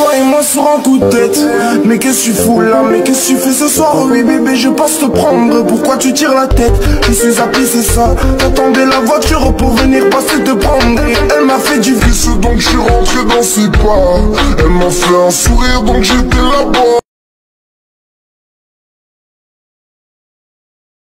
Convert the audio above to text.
toi et moi sur un coup de tête. Mais qu'est-ce que tu fous là? Mais qu'est-ce que tu fais ce soir? Oui bébé je passe te prendre. Pourquoi tu tires la tête? Je suis appelé c'est ça. T'attendais la voiture pour venir passer te prendre. Elle m'a fait du vice donc je suis rentré dans ses pas. Elle m'a fait un sourire donc j'étais là-bas.